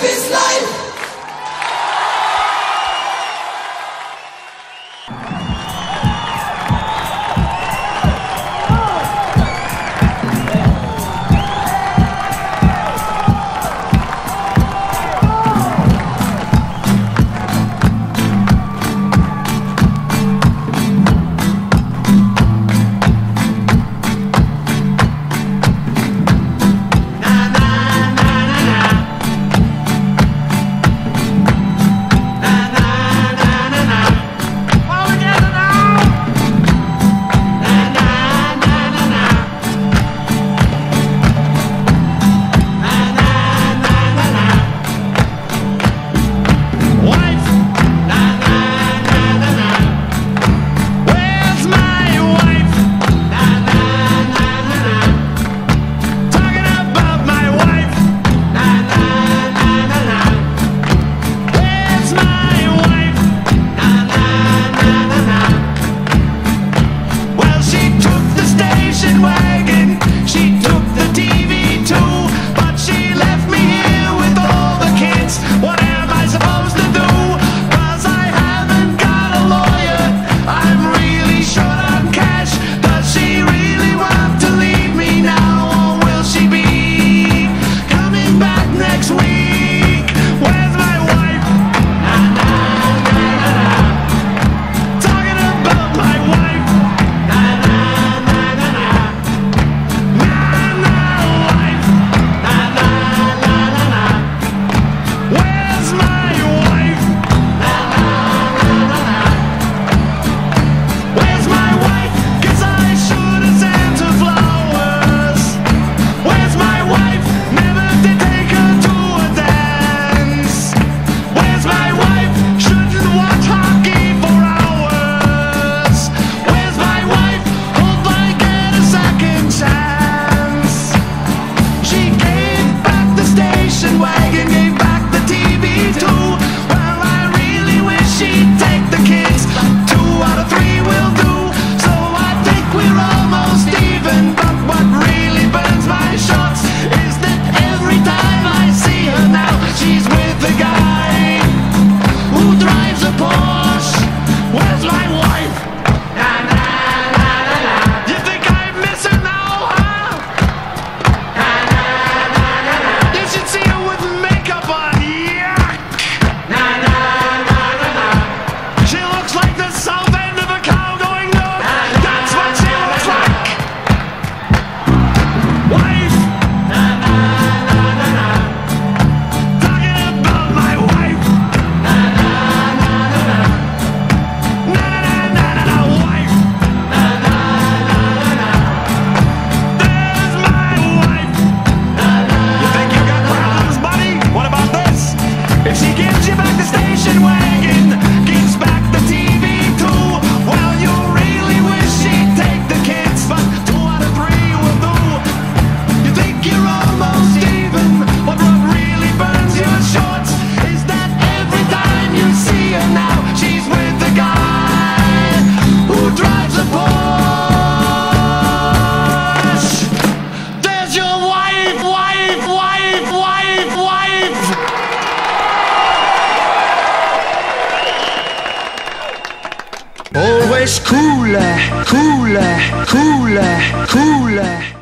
life is life. Always cooler, cooler, cooler, cooler.